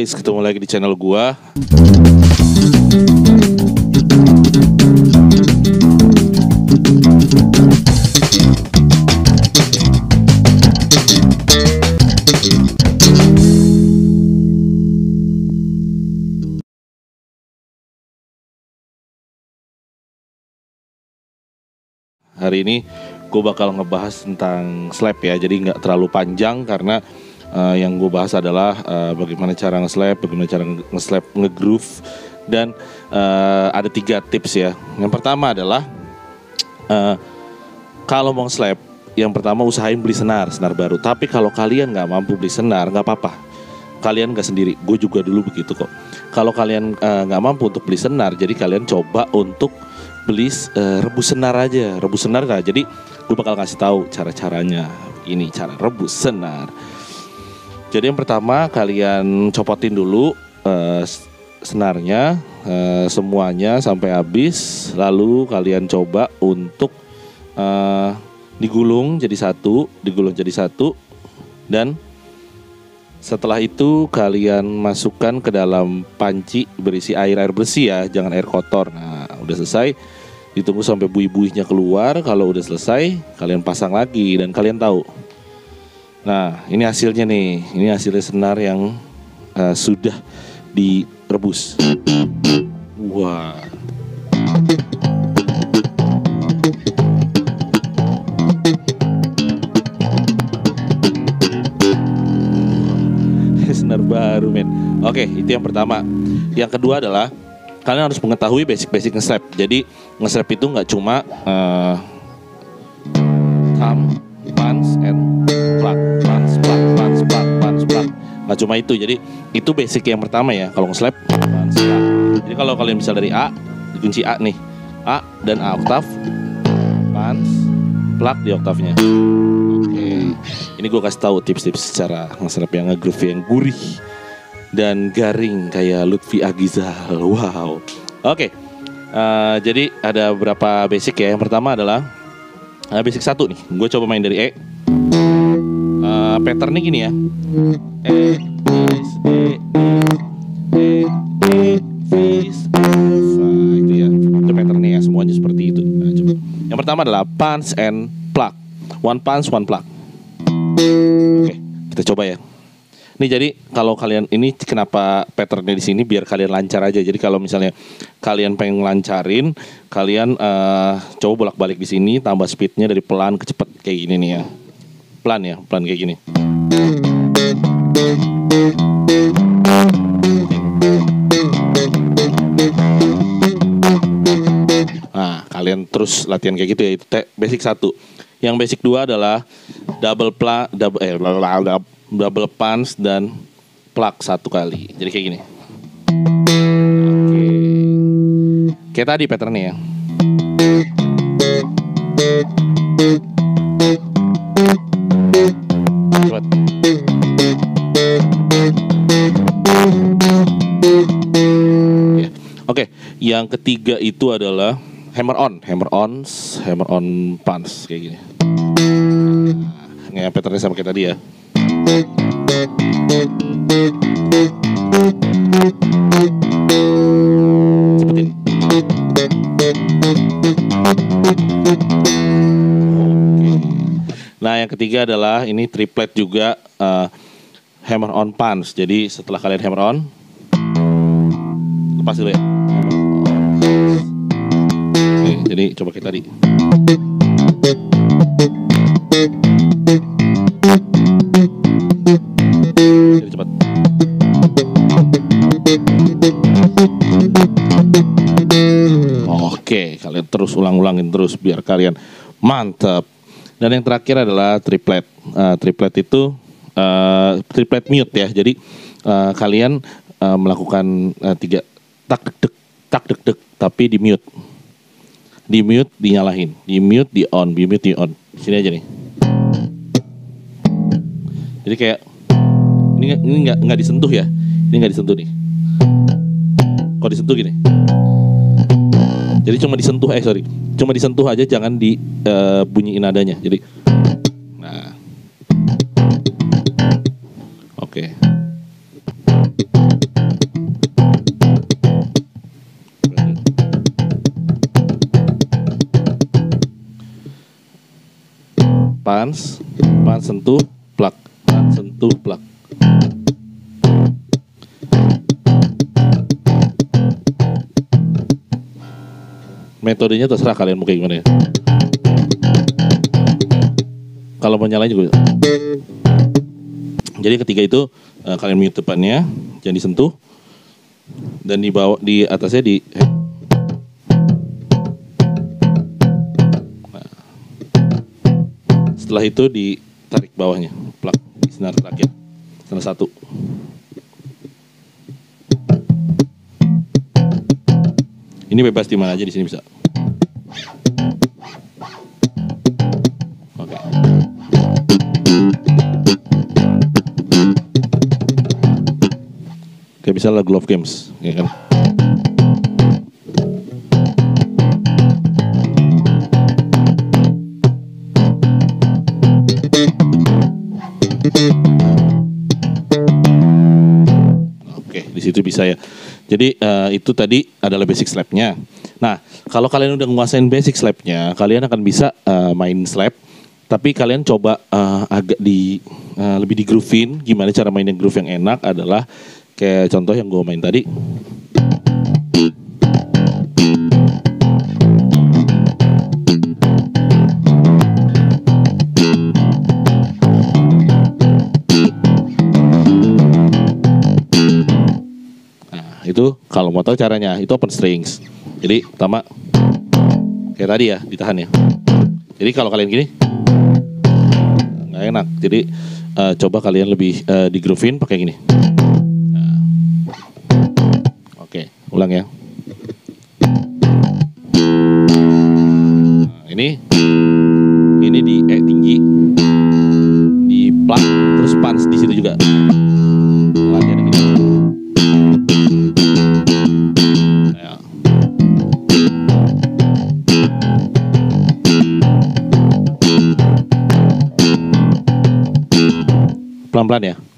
guys, ketemu lagi di channel gua. Hari ini gue bakal ngebahas tentang slap ya, jadi nggak terlalu panjang karena uh, yang gue bahas adalah uh, bagaimana cara nge-slap, bagaimana cara nge-slap nge-groove dan uh, ada tiga tips ya. Yang pertama adalah uh, kalau mau slap, yang pertama usahain beli senar, senar baru. Tapi kalau kalian nggak mampu beli senar, nggak apa-apa. Kalian nggak sendiri, gue juga dulu begitu kok. Kalau kalian nggak uh, mampu untuk beli senar, jadi kalian coba untuk beli uh, rebus senar aja, rebus senar nggak. Jadi gue bakal kasih tahu cara-caranya. Ini cara rebus senar. Jadi yang pertama kalian copotin dulu uh, senarnya uh, semuanya sampai habis, lalu kalian coba untuk uh, digulung jadi satu, digulung jadi satu, dan setelah itu kalian masukkan ke dalam panci berisi air air bersih ya, jangan air kotor. Nah, udah selesai, ditunggu sampai buih-buihnya keluar. Kalau udah selesai, kalian pasang lagi dan kalian tahu. Nah, ini hasilnya nih. Ini hasilnya senar yang uh, sudah direbus. Wah. senar baru men. Oke, itu yang pertama. Yang kedua adalah kalian harus mengetahui basic-basic nge-slap. Jadi nge-slap itu nggak cuma uh, Nggak cuma itu. Jadi itu basic yang pertama ya. Kalau nge-slap. Jadi kalau kalian bisa dari A, dikunci A nih. A dan A oktav, punch, plug di oktavnya. Oke. Ini gue kasih tahu tips-tips cara nge-slap yang nge-groove yang gurih dan garing kayak Lutfi Agizal. Wow. Oke. Okay. Uh, jadi ada beberapa basic ya. Yang pertama adalah uh, basic satu nih. Gue coba main dari E. Patternnya gini ya. E, is, E, E, E, Fis, F. Nah, itu ya. Itu patternnya ya. Semuanya seperti itu. Nah, coba. Yang pertama adalah punch and plug. One punch, one plug. Oke, kita coba ya. Nih jadi kalau kalian ini kenapa patternnya di sini biar kalian lancar aja. Jadi kalau misalnya kalian pengen lancarin, kalian uh, coba bolak-balik di sini, tambah speednya dari pelan ke cepet kayak gini nih ya. Pelan ya, pelan kayak gini. Nah, kalian terus latihan kayak gitu ya. Itu basic satu. Yang basic dua adalah double pla, double eh double, punch dan plug satu kali. Jadi kayak gini. Oke. Kayak tadi patternnya ya. Oke, yang ketiga itu adalah hammer on, hammer on, hammer on punch kayak gini. Nah, patternnya sama kayak tadi ya. Nah, yang ketiga adalah ini triplet juga uh, hammer on punch. Jadi setelah kalian hammer on, lepas dulu ya. Oke, jadi coba kita. Jadi cepat. Oke, kalian terus ulang-ulangin terus biar kalian mantap. Dan yang terakhir adalah triplet. Uh, triplet itu uh, triplet mute ya. Jadi uh, kalian uh, melakukan uh, tiga tak dek dek tak dek dek tapi di mute. Di mute dinyalahin, di mute di on, di mute di on. Sini aja nih. Jadi kayak ini ini nggak nggak disentuh ya. Ini nggak disentuh nih. Kok disentuh gini? Jadi cuma disentuh eh sorry, cuma disentuh aja jangan di uh, bunyiin nadanya. Jadi pans, pans sentuh, plak, pans sentuh, plak. Metodenya terserah kalian mau kayak gimana ya. Kalau mau nyalain juga. Jadi ketika itu uh, kalian mute depannya, jangan disentuh. Dan di bawah di atasnya di. Setelah itu ditarik bawahnya, plak senar terakhir. Senar satu. Ini bebas di mana aja di sini bisa. Oke. Bisa lah Glove Games, ya kan? Situ bisa ya. Jadi eh, itu tadi adalah basic slapnya. Nah, kalau kalian udah nguasain basic slapnya, kalian akan bisa eh, main slap. Tapi kalian coba eh, agak di eh, lebih di groovein. Gimana cara mainin groove yang enak adalah kayak contoh yang gue main tadi. Kalau mau tahu caranya, itu open strings. Jadi pertama kayak tadi ya, ditahan ya. Jadi kalau kalian gini nggak enak. Jadi eh, coba kalian lebih groovein pakai gini. Nah. Oke, ulang ya. Pelan-pelan ya.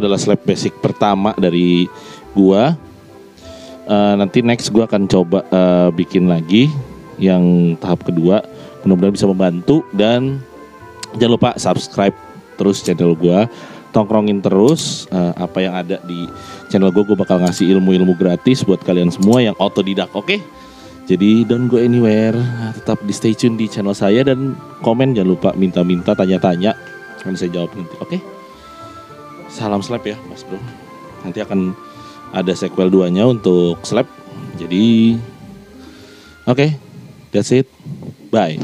Adalah slap basic pertama dari gua. Eh, nanti next gua akan coba eh, bikin lagi yang tahap kedua. Mudah-mudahan bisa membantu dan jangan lupa subscribe terus channel gua. Tongkrongin terus eh, apa yang ada di channel gua. Gua bakal ngasih ilmu-ilmu gratis buat kalian semua yang otodidak. Oke? Jadi don't go anywhere. Tetap di stay tune di channel saya dan komen jangan lupa minta-minta tanya-tanya. Akan saya jawab nanti. Oke? Salam slap ya, Mas Bro. Nanti akan ada sequel 2-nya untuk slap. Jadi oke, that's it. Bye.